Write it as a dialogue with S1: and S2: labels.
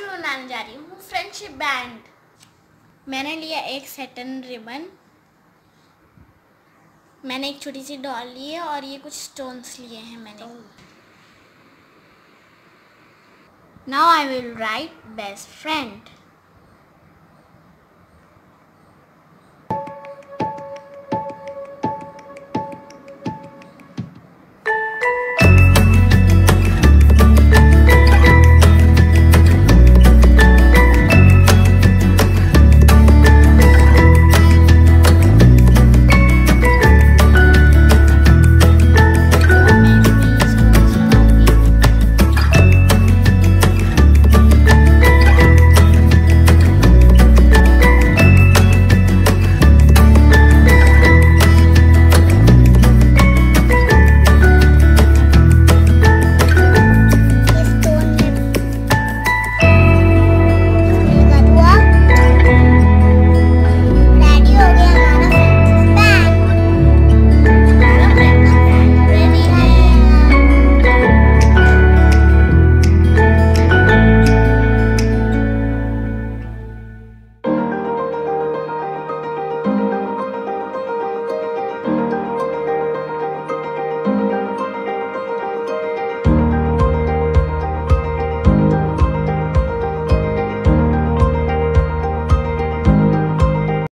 S1: बनाने जा रही हूँ फ्रेंडशिप बैंड मैंने लिया एक सेटन रिबन मैंने एक छोटी सी डॉल ली है और ये कुछ स्टोन्स लिए हैं मैंने। Now I will write best friend